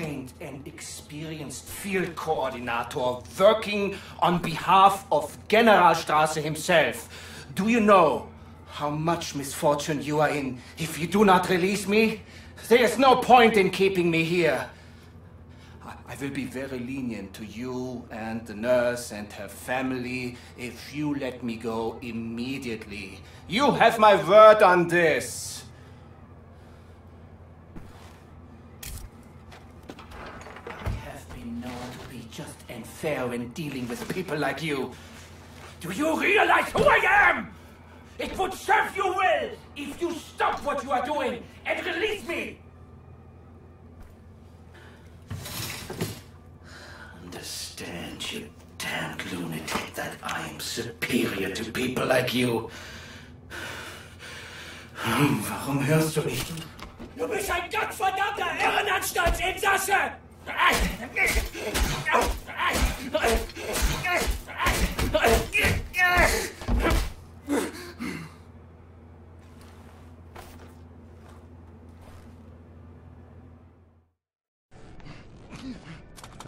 trained and experienced field coordinator working on behalf of General Strasse himself. Do you know how much misfortune you are in if you do not release me? There is no point in keeping me here. I will be very lenient to you and the nurse and her family if you let me go immediately. You have my word on this. I have been known to be just and fair in dealing with people like you. Do you realize who I am? It would serve you well if you stop what you are doing and release me! Understand, you damned lunatic, that I am superior to people like you. Warum hörst du nicht? Du bist ein gottverdammter Irrenanstaltsinsasse!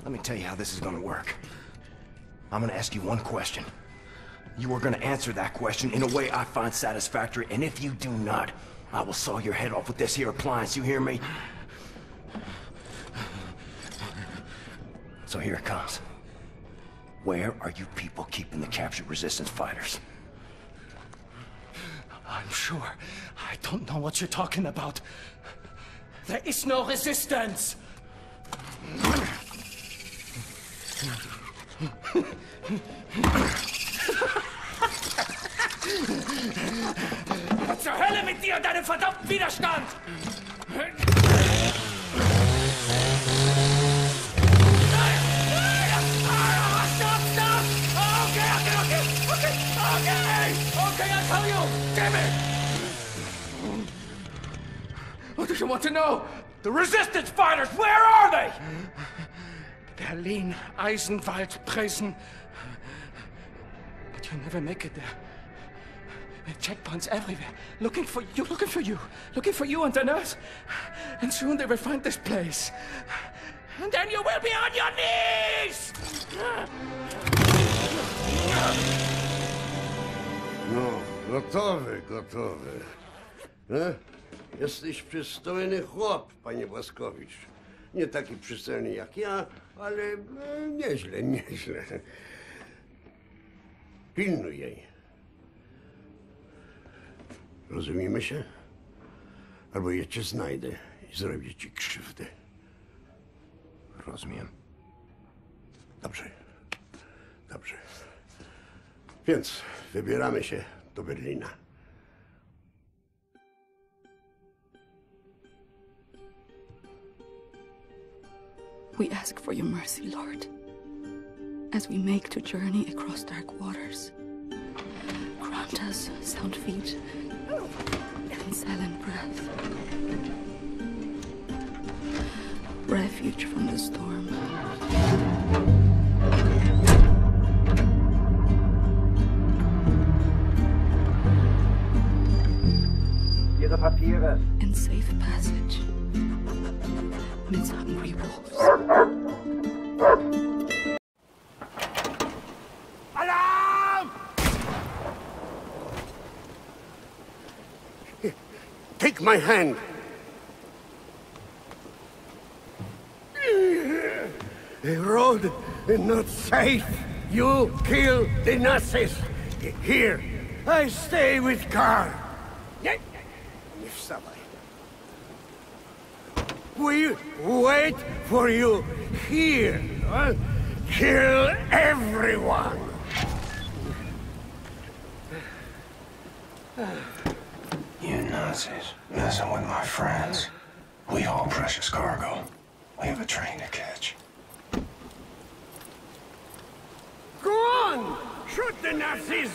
Let me tell you how this is gonna work. I'm gonna ask you one question. You are gonna answer that question in a way I find satisfactory, and if you do not, I will saw your head off with this here appliance, you hear me? So here it comes. Where are you people keeping the captured resistance fighters? I'm sure. I don't know what you're talking about. There is no resistance! Was zur Hölle mit dir deinem verdammten Widerstand? Damn it! You want to know? The resistance fighters, where are they? Berlin, Eisenwald, Prison. But you'll never make it there. There checkpoints everywhere. Looking for you, looking for you. Looking for you and the nurse. And soon they will find this place. And then you will be on your knees! No, gotowy, gotowy. E? Jesteś przystojny chłop, panie Błaskowicz. Nie taki przystojny jak ja, ale e, nieźle, nieźle. Pilnuj jej. Rozumiemy się? Albo ja cię znajdę i zrobię ci krzywdę. Rozumiem. Dobrze. Dobrze. Więc wybieramy się do Berlina. We ask for your mercy, Lord, as we make to journey across dark waters. Grant us sound feet and silent breath. Refuge from the storm. Ihre Papiere. And safe passage amidst hungry wolves. Alarm! Take my hand. The road is not safe. You kill the Nazis. Here, I stay with Karl. We wait for you here. huh? Kill everyone. You Nazis messing with my friends. We haul precious cargo. We have a train to catch. Go on! Shoot the Nazis!